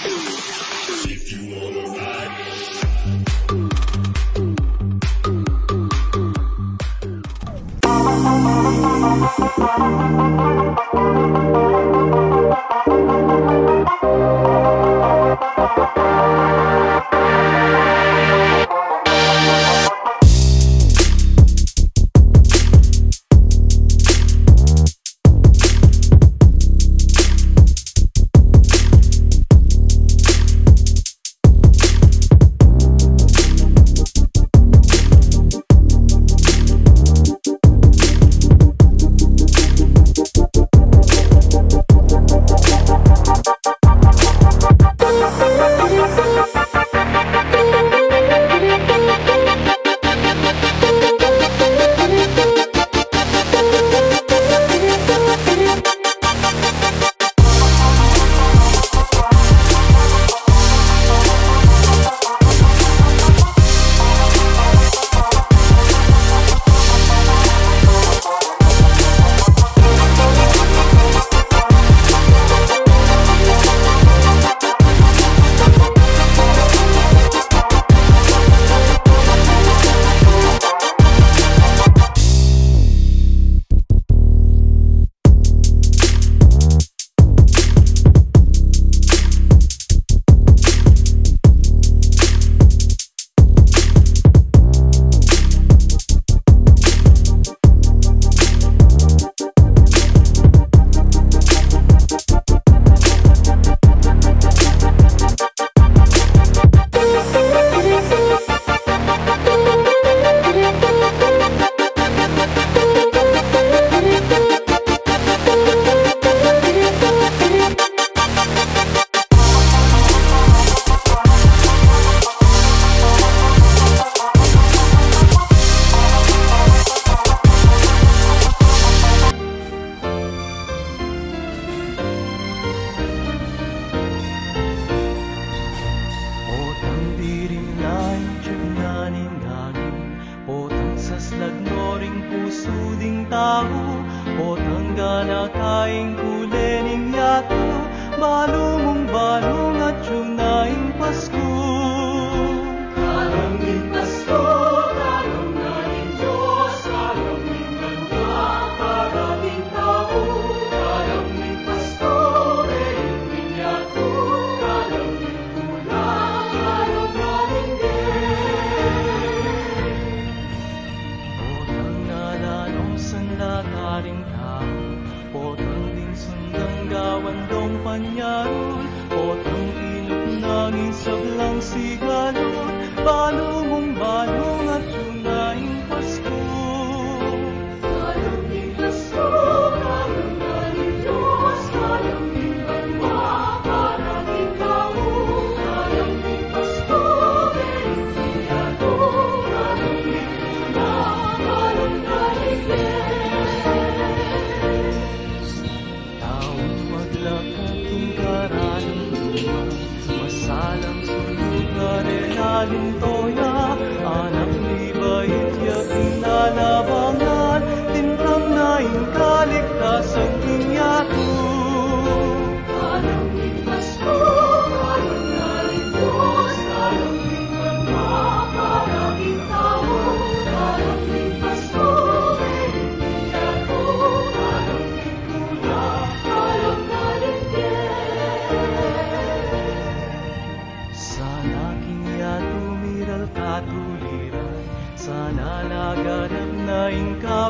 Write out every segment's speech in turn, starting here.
If you wanna ride. panataing kulening yato, balungong balong at yunaing Pasko. panyaron Pot ang ilog nangin sablang sigaw.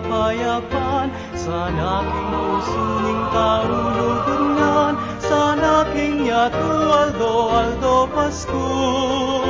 kapayapaan Sana aking usuling kaulugunan Sana aking yato, Aldo, Aldo Pasko.